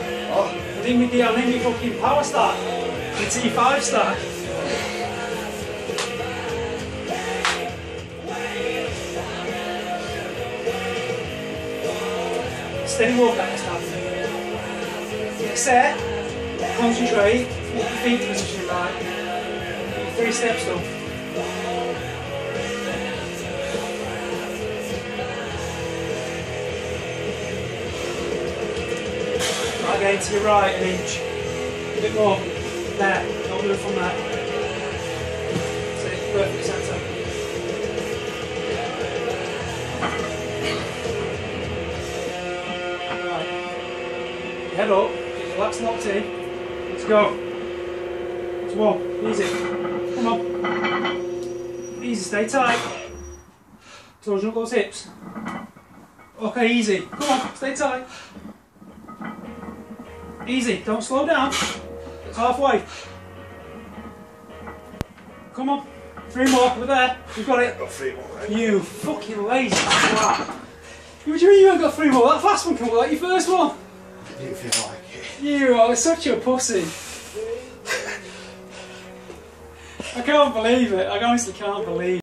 Oh, we I think we fucking power start. The T5 start. Steady walk at this time. Set, concentrate, feet positioned right. Three steps though. Again to your right an inch. A bit more. There. Don't move from that. That's Perfect centre. Head up. Get your lats locked in. Let's go. Let's walk. Easy. Come on. Easy. Stay tight. Torsion up those hips. Okay, easy. Come on. Stay tight. Easy, don't slow down. It's halfway. Come on. Three more, we're there. We've got it. got three more. Right? You fucking lazy twat. What do you mean you haven't got three more? That last one can work like your first one. I Didn't feel like it. You are such a pussy. I can't believe it. I honestly can't believe